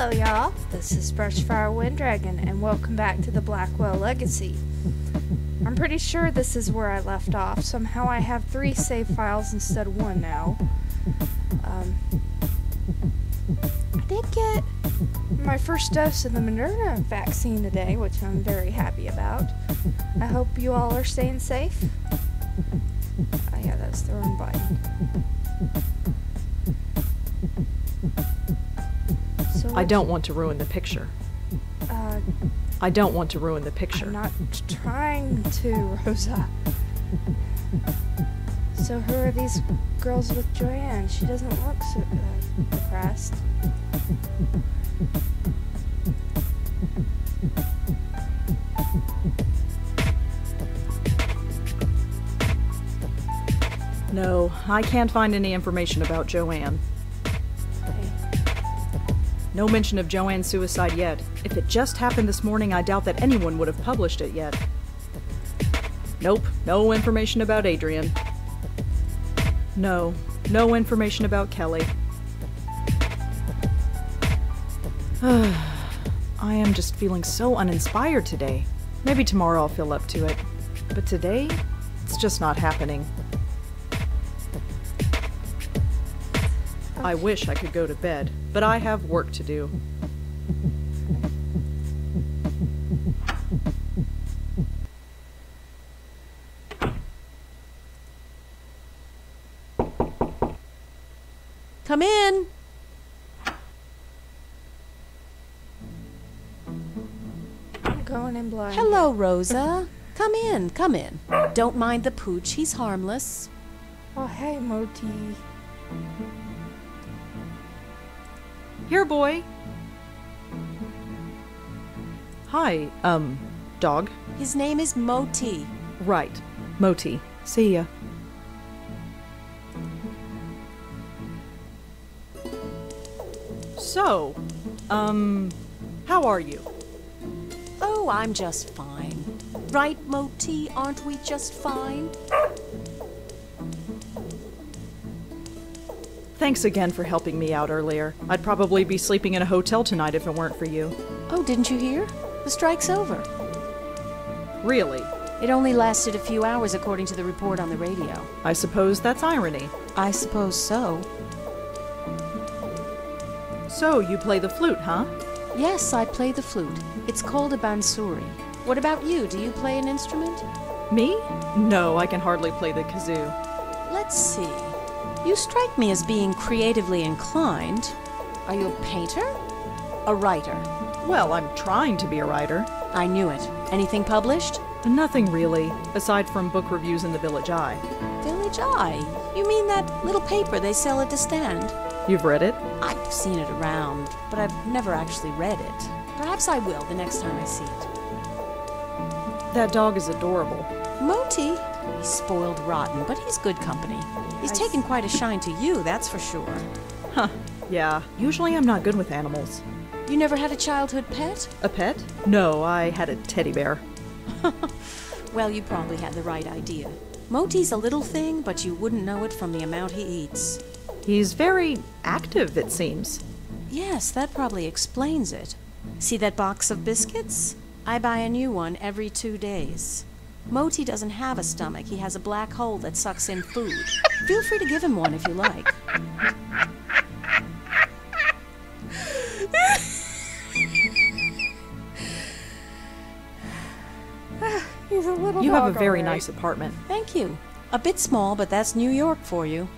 Hello, y'all. This is Brushfire Wyndragon, and welcome back to the Blackwell Legacy. I'm pretty sure this is where I left off. Somehow I have three save files instead of one now. Um, I did get my first dose of the Moderna vaccine today, which I'm very happy about. I hope you all are staying safe. Oh yeah, that's the wrong button. I don't want to ruin the picture. Uh, I don't want to ruin the picture. I'm not trying to, Rosa. So who are these girls with Joanne? She doesn't look so uh, depressed. No, I can't find any information about Joanne. No mention of Joanne's suicide yet. If it just happened this morning, I doubt that anyone would have published it yet. Nope, no information about Adrian. No, no information about Kelly. I am just feeling so uninspired today. Maybe tomorrow I'll feel up to it. But today, it's just not happening. I wish I could go to bed, but I have work to do. Come in. I'm going in blind. Hello, Rosa. Come in, come in. Don't mind the pooch, he's harmless. Oh, hey, Moti. Here, boy. Hi, um, dog. His name is Moti. Right, Moti. See ya. So, um, how are you? Oh, I'm just fine. Right, Moti? Aren't we just fine? Thanks again for helping me out earlier. I'd probably be sleeping in a hotel tonight if it weren't for you. Oh, didn't you hear? The strike's over. Really? It only lasted a few hours according to the report on the radio. I suppose that's irony. I suppose so. So, you play the flute, huh? Yes, I play the flute. It's called a bansuri. What about you? Do you play an instrument? Me? No, I can hardly play the kazoo. Let's see. You strike me as being creatively inclined. Are you a painter? A writer? Well, I'm trying to be a writer. I knew it. Anything published? Nothing really, aside from book reviews in the Village Eye. Village Eye. You mean that little paper they sell at the stand? You've read it? I've seen it around, but I've never actually read it. Perhaps I will the next time I see it. That dog is adorable. Moti? He's spoiled rotten, but he's good company. He's taken quite a shine to you, that's for sure. Huh. Yeah, usually I'm not good with animals. You never had a childhood pet? A pet? No, I had a teddy bear. Well, you probably had the right idea. Moti's a little thing, but you wouldn't know it from the amount he eats. He's very active, it seems. Yes, that probably explains it. See that box of biscuits? I buy a new one every two days. Moti doesn't have a stomach. He has a black hole that sucks in food. Feel free to give him one if you like. He's a little You have a very all right. nice apartment. Thank you. A bit small, but that's New York for you.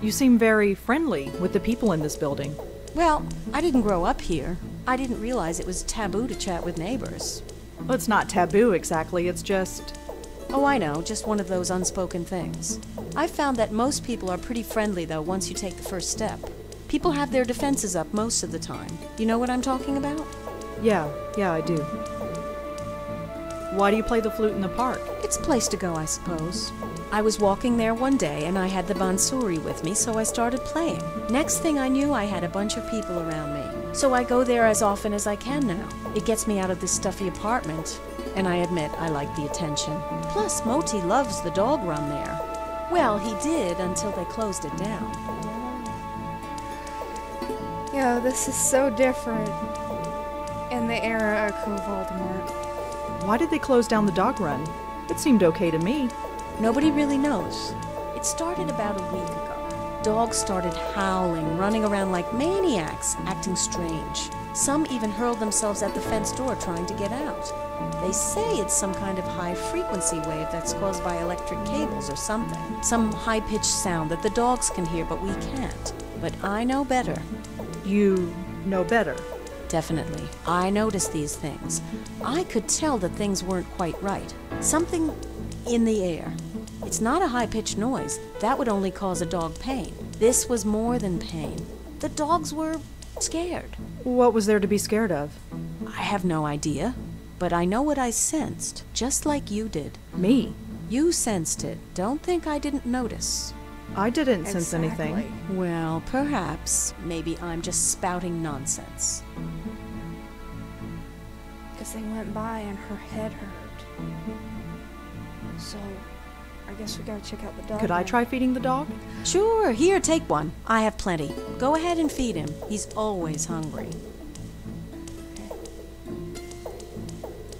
You seem very friendly with the people in this building. Well, I didn't grow up here. I didn't realize it was taboo to chat with neighbors. Well, it's not taboo exactly, it's just. Oh, I know, just one of those unspoken things. I've found that most people are pretty friendly, though, once you take the first step. People have their defenses up most of the time. You know what I'm talking about? Yeah, yeah, I do. Why do you play the flute in the park? It's a place to go, I suppose. I was walking there one day and I had the bansuri with me, so I started playing. Next thing I knew, I had a bunch of people around me. So I go there as often as I can now. It gets me out of this stuffy apartment, and I admit I like the attention. Plus, Moti loves the dog run there. Well, he did until they closed it down. You know, this is so different in the era of Co-Voldemort. Why did they close down the dog run? It seemed okay to me. Nobody really knows. It started about a week ago. Dogs started howling, running around like maniacs, acting strange. Some even hurled themselves at the fence door trying to get out. They say it's some kind of high frequency wave that's caused by electric cables or something. Some high pitched sound that the dogs can hear, but we can't. But I know better. You know better. Definitely. I noticed these things. I could tell that things weren't quite right. Something in the air. It's not a high pitched noise. That would only cause a dog pain. This was more than pain. The dogs were scared. What was there to be scared of? I have no idea. But I know what I sensed, just like you did. Me? You sensed it. Don't think I didn't notice. I didn't sense anything. Well, perhaps. Maybe I'm just spouting nonsense. Because they went by and her head hurt. So, I guess we gotta check out the dog. Could I try feeding the dog? Sure, here, take one. I have plenty. Go ahead and feed him. He's always hungry.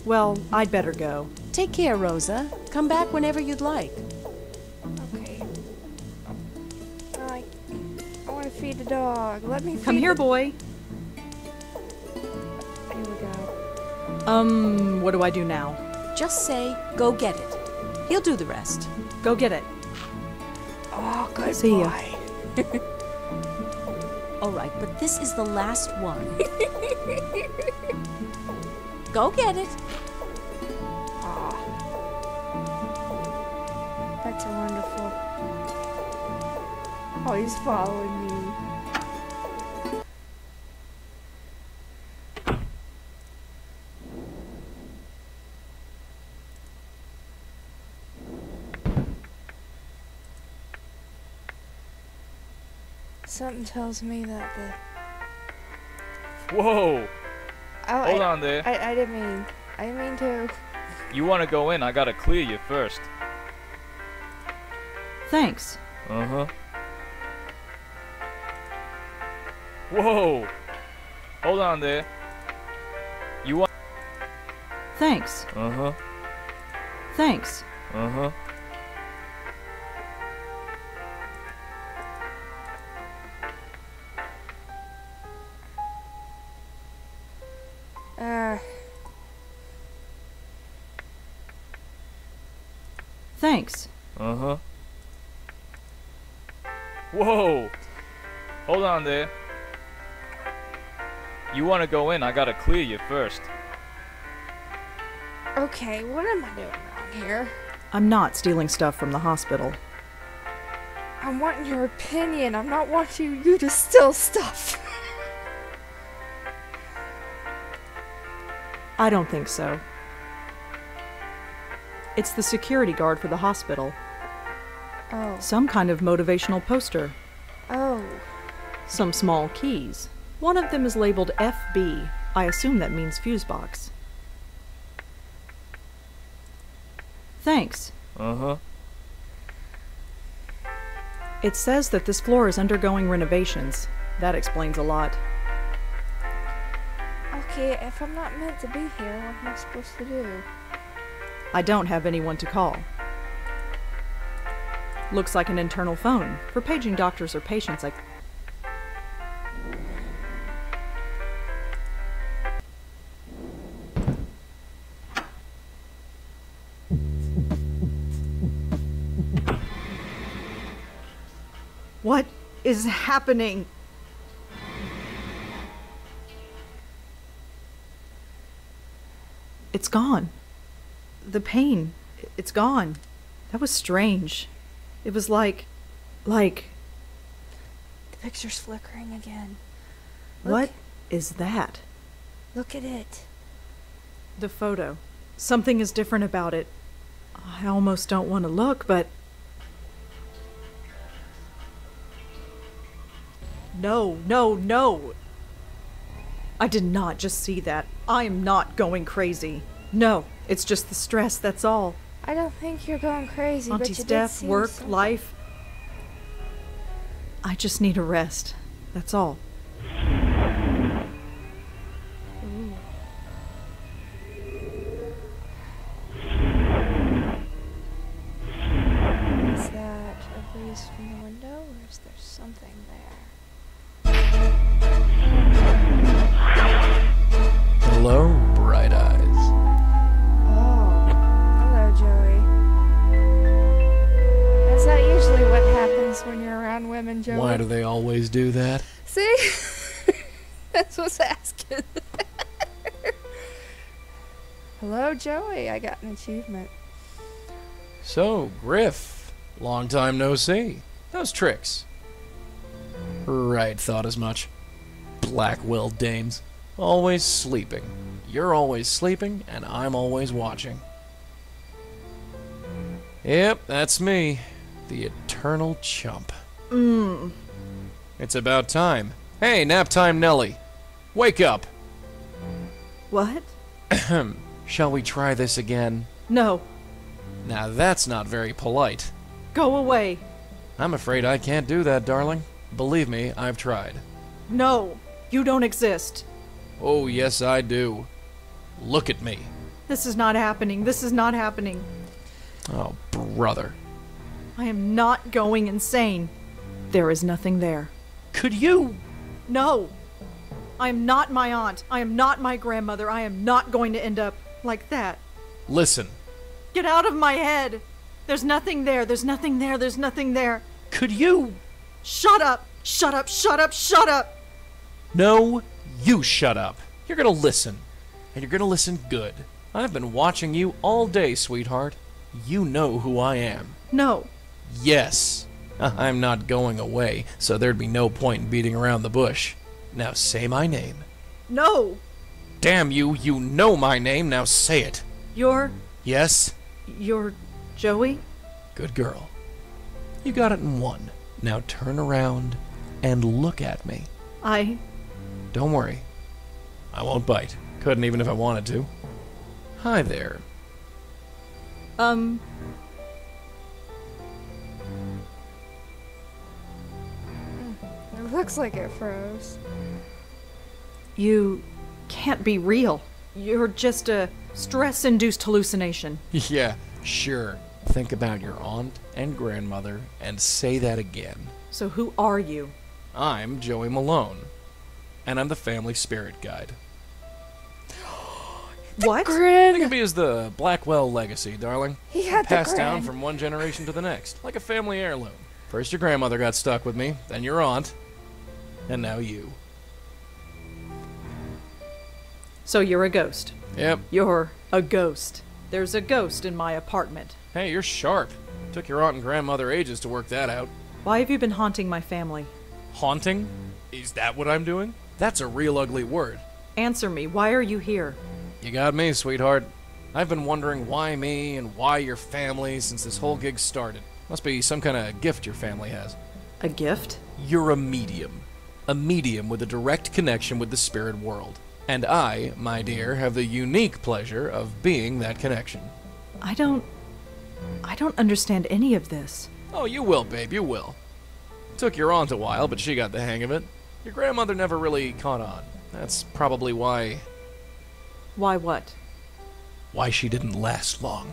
Well, I'd better go. Take care, Rosa. Come back whenever you'd like. Okay. I, I want to feed the dog. Let me feed Come here, the- boy. Here we go. Um, what do I do now? Just say, go get it. He'll do the rest. Go get it. Oh, good See ya. boy. All right, but this is the last one. go get it. Ah. That's wonderful. Oh, he's following me. Something tells me that the. Whoa! Oh, Hold I, on there. I, I didn't mean. I didn't mean to. You want to go in? I gotta clear you first. Thanks. Uh huh. Whoa! Hold on there. You want? Thanks. Uh huh. Thanks. Uh huh. Hold on there. You want to go in? I gotta clear you first. okay, what am I doing wrong here? I'm not stealing stuff from the hospital. I'm wanting your opinion. I'm not wanting you to steal stuff. I don't think so. It's the security guard for the hospital. Oh. Some kind of motivational poster. Some small keys. One of them is labeled FB. I assume that means fuse box. Thanks. Uh huh. It says that this floor is undergoing renovations. That explains a lot. Okay, if I'm not meant to be here, what am I supposed to do? I don't have anyone to call. Looks like an internal phone for paging doctors or patients like is happening? It's gone. The pain, it's gone. That was strange. It was like. like. The picture's flickering again. What is that? Look at it. The photo. Something is different about it. I almost don't want to look, but. No, no, no! I did not just see that. I am not going crazy. No, it's just the stress, that's all. I don't think you're going crazy. Auntie's death, work, something. life. I just need a rest. That's all. Ooh. Is that a breeze from the window, or is there something there? Hello, bright eyes. Oh, hello, Joey. Is that usually what happens when you're around women, Joey? Why do they always do that? See? That's what's asking. hello, Joey. I got an achievement. So, Griff, long time no see. Those tricks. Right, thought as much. Blackwell dames. Always sleeping. You're always sleeping, and I'm always watching. Yep, that's me. The eternal chump. Mmm. It's about time. Hey, nap time Nelly. Wake up. What? Ahem. Shall we try this again? No. Now that's not very polite. Go away. I'm afraid I can't do that, darling. Believe me, I've tried. No. You don't exist. Oh, yes, I do. Look at me. This is not happening. This is not happening. Oh, brother. I am not going insane. There is nothing there. Could you? No. I am not my aunt. I am not my grandmother. I am not going to end up like that. Listen. Get out of my head. There's nothing there. There's nothing there. There's nothing there. Could you? Shut up. Shut up. Shut up. Shut up. No, you shut up. You're gonna listen. And you're gonna listen good. I've been watching you all day, sweetheart. You know who I am. No. Yes. I'm not going away, so there'd be no point in beating around the bush. Now say my name. No. Damn you, you know my name, now say it. You're. Yes? You're. Joey? Good girl. You got it in one. Now turn around and look at me. I. Don't worry. I won't bite. Couldn't even if I wanted to. Hi there. Um. It looks like it froze. You can't be real. You're just a stress induced hallucination. yeah, sure. Think about your aunt and grandmother and say that again. So, who are you? I'm Joey Malone, and I'm the family spirit guide. What? Think Grin. of me as the Blackwell legacy, darling. He had the Passed down from one generation to the next, like a family heirloom. First your grandmother got stuck with me, then your aunt, and now you. So, you're a ghost. Yep. You're a ghost. There's a ghost in my apartment. Hey, you're sharp. Took your aunt and grandmother ages to work that out. Why have you been haunting my family? Haunting? Is that what I'm doing? That's a real ugly word. Answer me. Why are you here? You got me, sweetheart. I've been wondering why me and why your family since this whole gig started. Must be some kind of gift your family has. A gift? You're a medium. A medium with a direct connection with the spirit world. And I, my dear, have the unique pleasure of being that connection. I don't. I don't understand any of this. Oh, you will, babe, you will. Took your aunt a while, but she got the hang of it. Your grandmother never really caught on. That's probably why Why what? why she didn't last long.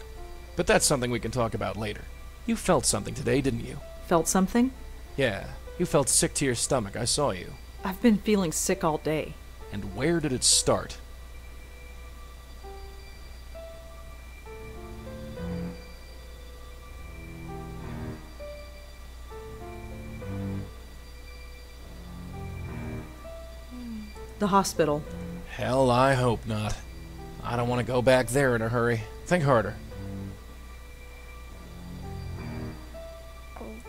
But that's something we can talk about later. You felt something today, didn't you? Felt something? Yeah, you felt sick to your stomach. I saw you. I've been feeling sick all day. And where did it start? The hospital. Hell, I hope not. I don't want to go back there in a hurry. Think harder.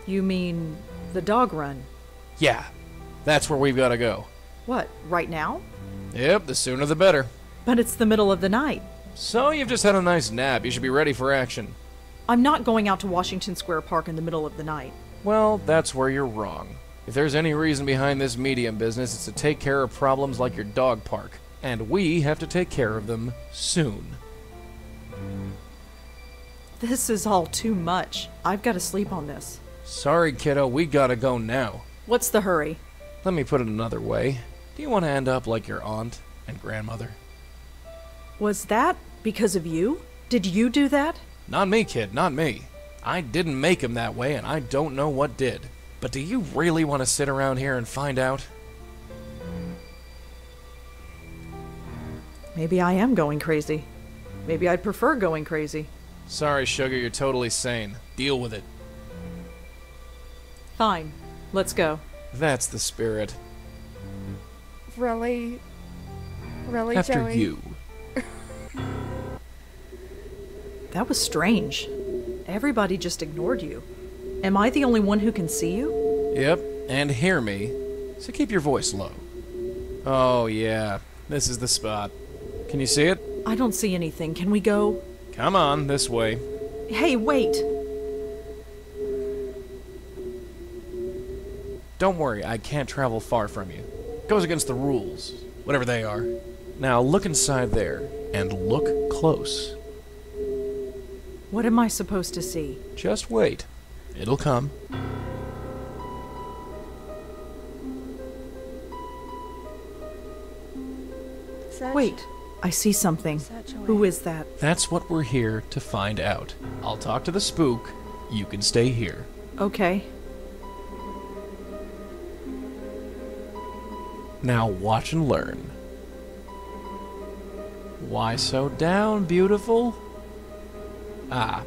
You mean the dog run? Yeah, that's where we've got to go. What, right now? Yep, the sooner the better. But it's the middle of the night. So you've just had a nice nap. You should be ready for action. I'm not going out to Washington Square Park in the middle of the night. Well, that's where you're wrong. If there's any reason behind this medium business, it's to take care of problems like your dog park. And we have to take care of them soon. This is all too much. I've got to sleep on this. Sorry, kiddo, we gotta go now. What's the hurry? Let me put it another way. Do you want to end up like your aunt and grandmother? Was that because of you? Did you do that? Not me, kid, not me. I didn't make him that way, and I don't know what did. But do you really want to sit around here and find out? Maybe I am going crazy. Maybe I'd prefer going crazy. Sorry, Sugar, you're totally sane. Deal with it. Fine. Let's go. That's the spirit. Really? Really, After Joey? you. That was strange. Everybody just ignored you. Am I the only one who can see you? Yep, and hear me. So keep your voice low. Oh, yeah. This is the spot. Can you see it? I don't see anything. Can we go? Come on, this way. Hey, wait! Don't worry, I can't travel far from you. Goes against the rules, whatever they are. Now look inside there, and look close. What am I supposed to see? Just wait. It'll come. Is Wait, I see something. Is that Joey? Who is that? That's what we're here to find out. I'll talk to the spook. You can stay here. Okay. Now watch and learn. Why so down, beautiful? Ah.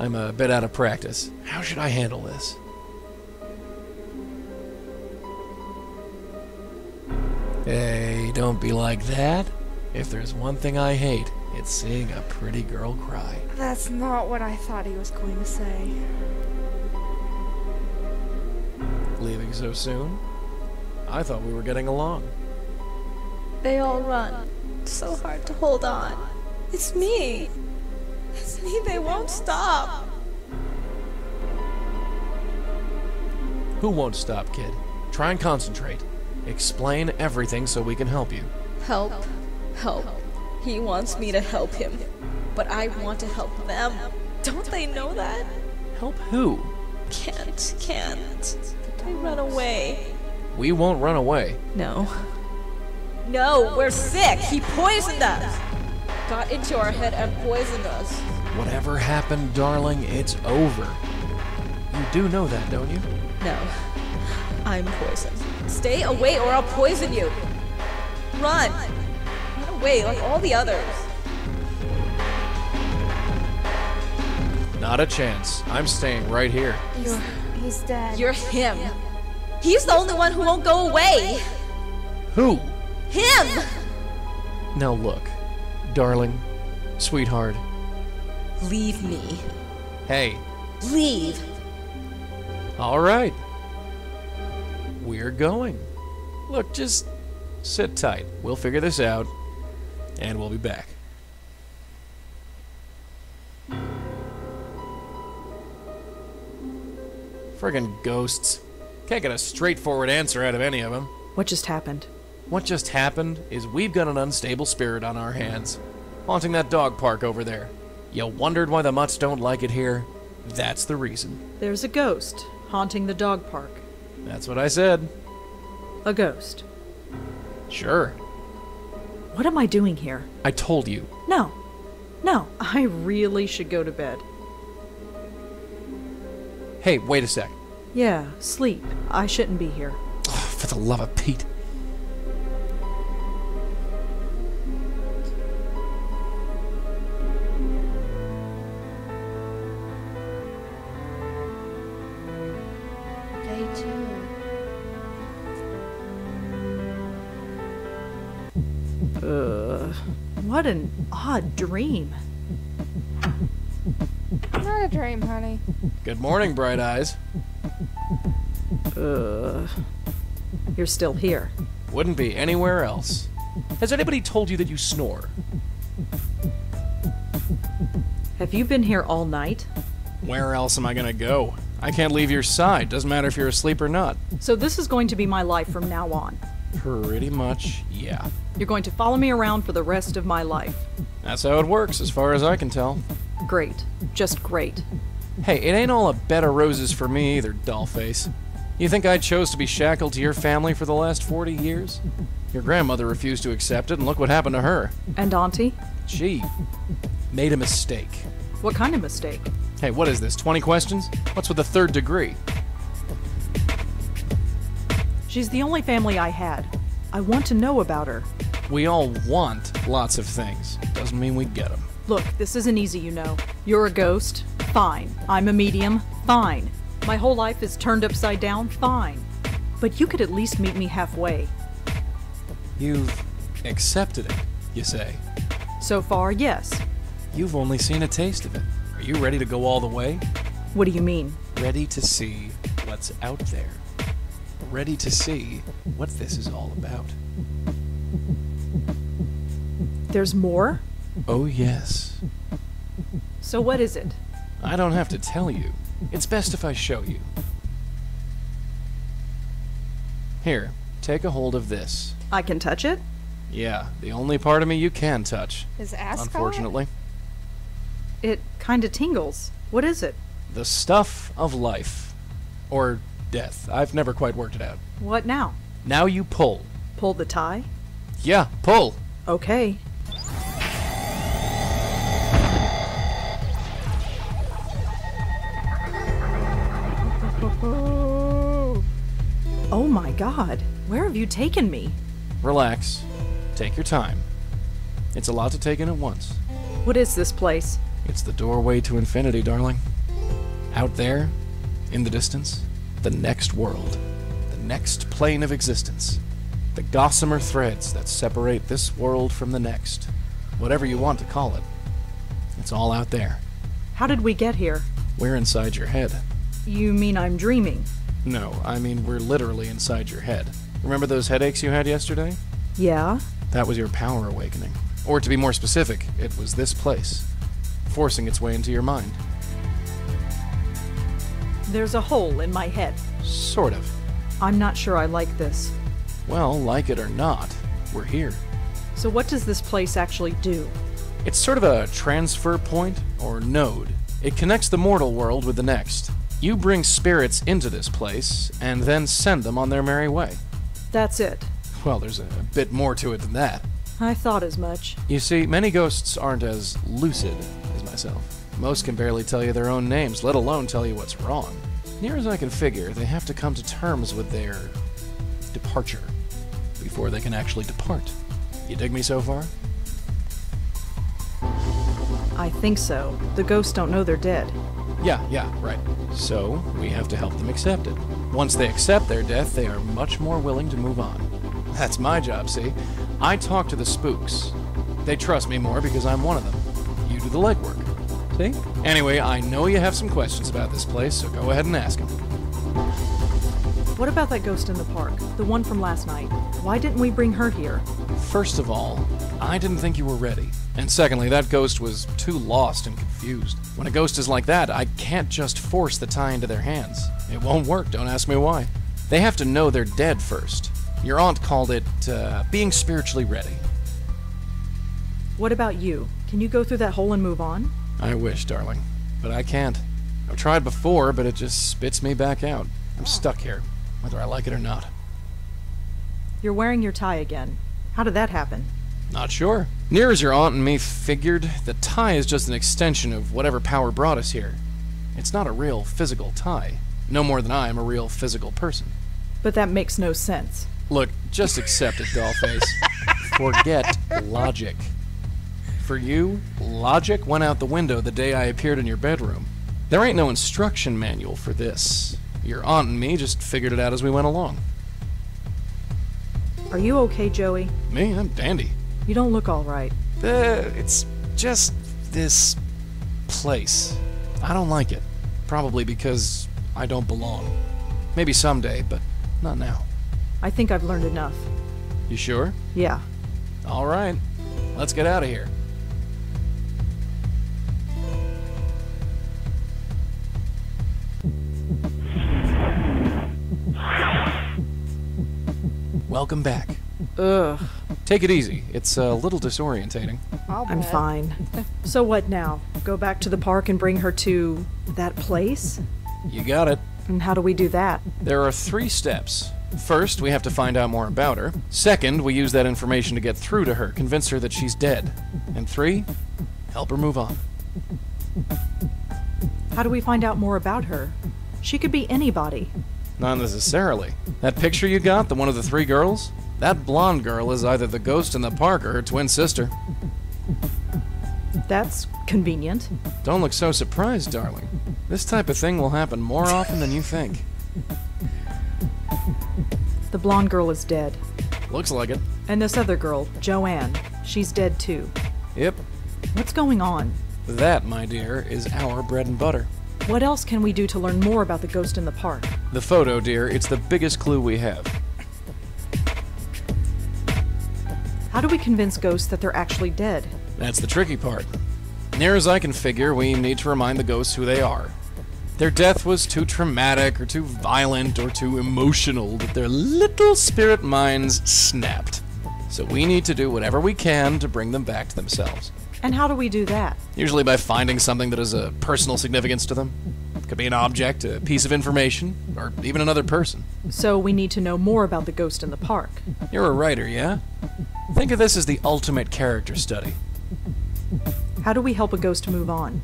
I'm a bit out of practice. How should I handle this? Hey, don't be like that. If there's one thing I hate, it's seeing a pretty girl cry. That's not what I thought he was going to say. Leaving so soon? I thought we were getting along. They all run. So hard to hold on. It's me. Me. They won't stop. Who won't stop, kid? Try and concentrate. Explain everything so we can help you. Help. Help. He wants me to help him. But I want to help them. Don't they know that? Help who? Can't. Can't. They run away. We won't run away. No. No, we're sick. He poisoned us. Got into our head and poisoned us. Whatever happened, darling, it's over. You do know that, don't you? No. I'm poisoned. Stay away or I'll poison you. Run. Run away like all the others. Not a chance. I'm staying right here. He's, he's dead. You're him. He's the only one who won't go away. Who? Him! Now look, darling, sweetheart. Leave me. Hey, Leave. all right. We're going. Look, just sit tight. We'll figure this out, and we'll be back. Friggin' ghosts. Can't get a straightforward answer out of any of them. What just happened? What just happened is we've got an unstable spirit on our hands, haunting that dog park over there. You wondered why the mutts don't like it here? That's the reason. There's a ghost haunting the dog park. That's what I said. A ghost. Sure. What am I doing here? I told you. No. No, I really should go to bed. Hey, wait a sec. Yeah, sleep. I shouldn't be here. Oh, for the love of Pete. An odd dream. Not a dream, honey. Good morning, Bright Eyes. Ugh. You're still here. Wouldn't be anywhere else. Has anybody told you that you snore? Have you been here all night? Where else am I gonna go? I can't leave your side. Doesn't matter if you're asleep or not. So this is going to be my life from now on. Pretty much, yeah. You're going to follow me around for the rest of my life. That's how it works, as far as I can tell. Great. Just great. Hey, it ain't all a bed of roses for me either, dollface. You think I chose to be shackled to your family for the last 40 years? Your grandmother refused to accept it, and look what happened to her. And Auntie? She made a mistake. What kind of mistake? Hey, what is this, 20 questions? What's with the third degree? She's the only family I had. I want to know about her. We all want lots of things. Doesn't mean we get them. Look, this isn't easy, you know. You're a ghost? Fine. I'm a medium? Fine. My whole life is turned upside down? Fine. But you could at least meet me halfway. You've accepted it, you say. So far, yes. You've only seen a taste of it. Are you ready to go all the way? What do you mean? Ready to see what's out there. Ready to see what this is all about. There's more? Oh, yes. So what is it? I don't have to tell you. It's best if I show you. Here, take a hold of this. I can touch it? Yeah, the only part of me you can touch, His ascot? unfortunately. It kinda tingles. What is it? The stuff of life. Or death. I've never quite worked it out. What now? Now you pull. Pull the tie? Yeah, pull. Okay. Oh my god, where have you taken me? Relax. Take your time. It's a lot to take in at once. What is this place? It's the doorway to infinity, darling. Out there, in the distance, the next world, the next plane of existence, the gossamer threads that separate this world from the next, whatever you want to call it. It's all out there. How did we get here? We're inside your head. You mean I'm dreaming? No, I mean we're literally inside your head. Remember those headaches you had yesterday? Yeah? That was your power awakening. Or to be more specific, it was this place, forcing its way into your mind. There's a hole in my head. Sort of. I'm not sure I like this. Well, like it or not, we're here. So, what does this place actually do? It's sort of a transfer point, or node. It connects the mortal world with the next. You bring spirits into this place, and then send them on their merry way. That's it. Well, there's a bit more to it than that. I thought as much. You see, many ghosts aren't as lucid as myself. Most can barely tell you their own names, let alone tell you what's wrong. Near as I can figure, they have to come to terms with their departure before they can actually depart. You dig me so far? I think so. The ghosts don't know they're dead. Yeah, yeah, right. So, we have to help them accept it. Once they accept their death, they are much more willing to move on. That's my job, see? I talk to the spooks. They trust me more because I'm one of them. You do the legwork. See? Anyway, I know you have some questions about this place, so go ahead and ask them. What about that ghost in the park? The one from last night? Why didn't we bring her here? First of all, I didn't think you were ready. And secondly, that ghost was too lost and confused. When a ghost is like that, I can't just force the tie into their hands. It won't work, don't ask me why. They have to know they're dead first. Your aunt called it uh, being spiritually ready. What about you? Can you go through that hole and move on? I wish, darling. But I can't. I've tried before, but it just spits me back out. I'm oh. stuck here, whether I like it or not. You're wearing your tie again. How did that happen? Not sure. Near as your aunt and me figured, the tie is just an extension of whatever power brought us here. It's not a real physical tie. No more than I am a real physical person. But that makes no sense. Look, just accept it, dollface. Forget logic. For you, logic went out the window the day I appeared in your bedroom. There ain't no instruction manual for this. Your aunt and me just figured it out as we went along. Are you okay, Joey? Me, I'm dandy. You don't look all right. Uh, it's just this place. I don't like it. Probably because I don't belong. Maybe someday, but not now. I think I've learned enough. You sure? Yeah. All right. Let's get out of here. Welcome back. Ugh. Take it easy. It's a little disorientating. I'll I'm bet. fine. So what now? Go back to the park and bring her to that place? You got it. And how do we do that? There are three steps. First, we have to find out more about her. Second, we use that information to get through to her, convince her that she's dead. And three, help her move on. How do we find out more about her? She could be anybody. Not necessarily. That picture you got, the one of the three girls? That blonde girl is either the ghost in the park or her twin sister. That's convenient. Don't look so surprised, darling. This type of thing will happen more often than you think. The blonde girl is dead. Looks like it. And this other girl, Joanne, she's dead too. Yep. What's going on? That, my dear, is our bread and butter. What else can we do to learn more about the ghost in the park? The photo, dear, it's the biggest clue we have. How do we convince ghosts that they're actually dead? That's the tricky part. Near as I can figure, we need to remind the ghosts who they are. Their death was too traumatic, or too violent, or too emotional that their little spirit minds snapped. So we need to do whatever we can to bring them back to themselves. And how do we do that? Usually by finding something that has a personal significance to them. Could be an object, a piece of information, or even another person. So we need to know more about the ghost in the park. You're a writer, yeah? Think of this as the ultimate character study. How do we help a ghost to move on?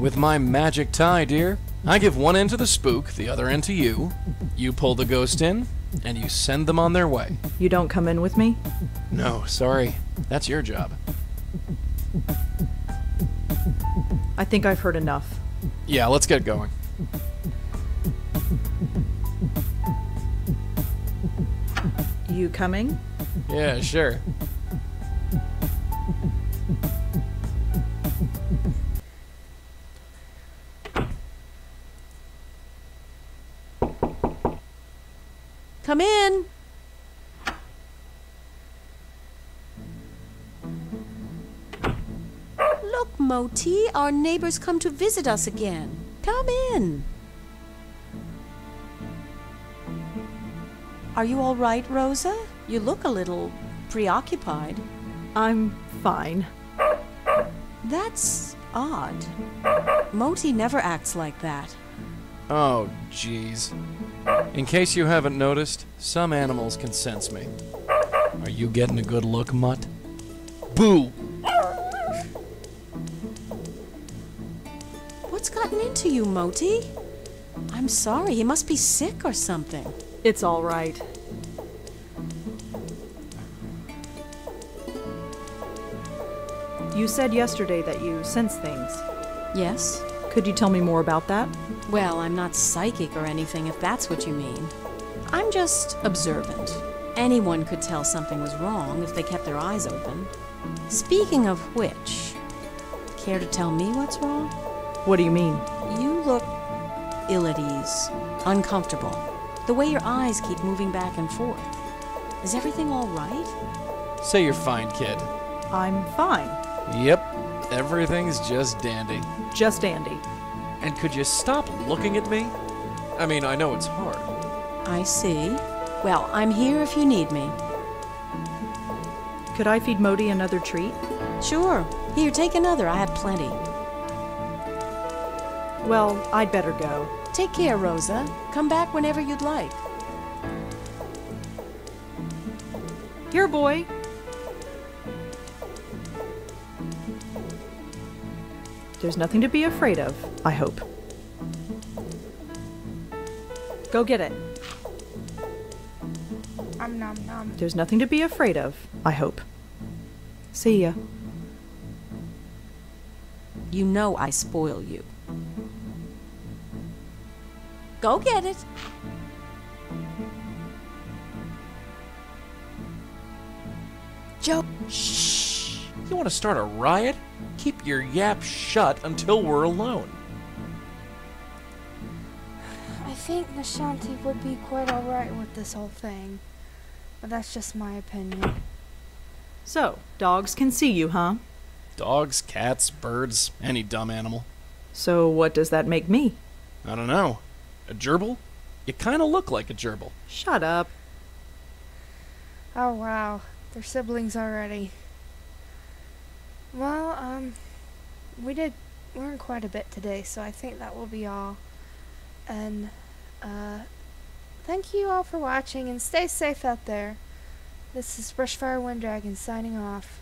With my magic tie, dear, I give one end to the spook, the other end to you. You pull the ghost in, and you send them on their way. You don't come in with me? No, sorry. That's your job. I think I've heard enough. Yeah, let's get going. You coming? Yeah, sure. Come in. Look, Moti, our neighbors come to visit us again. Come in. Are you all right, Rosa? You look a little preoccupied. I'm fine. That's odd. Moti never acts like that. Oh, jeez. In case you haven't noticed, some animals can sense me. Are you getting a good look, Mutt? Boo! What's gotten into you, Moti? I'm sorry, he must be sick or something. It's all right. You said yesterday that you sense things. Yes? Could you tell me more about that? Well, I'm not psychic or anything, if that's what you mean. I'm just observant. Anyone could tell something was wrong if they kept their eyes open. Speaking of which, care to tell me what's wrong? What do you mean? You look ill at ease, uncomfortable. The way your eyes keep moving back and forth. Is everything all right? Say you're fine, kid. I'm fine. Yep, everything's just dandy. Just dandy. And could you stop looking at me? I mean, I know it's hard. I see. Well, I'm here if you need me. Could I feed Moti another treat? Sure. Here, take another. I have plenty. Well, I'd better go. Take care, Rosa. Come back whenever you'd like. Here, boy. There's nothing to be afraid of, I hope. Go get it. Um nom nom. There's nothing to be afraid of, I hope. See ya. You know I spoil you. Go get it. Joe. Shh! You want to start a riot? Keep your yap shut until we're alone. I think Nishanti would be quite alright with this whole thing. But that's just my opinion. So, dogs can see you, huh? Dogs, cats, birds, any dumb animal. So, what does that make me? I don't know. A gerbil? You kind of look like a gerbil. Shut up. Oh wow, they're siblings already. Well, um, we did learn quite a bit today, so I think that will be all. And, uh, thank you all for watching and stay safe out there. This is Brushfire Wyndragon signing off.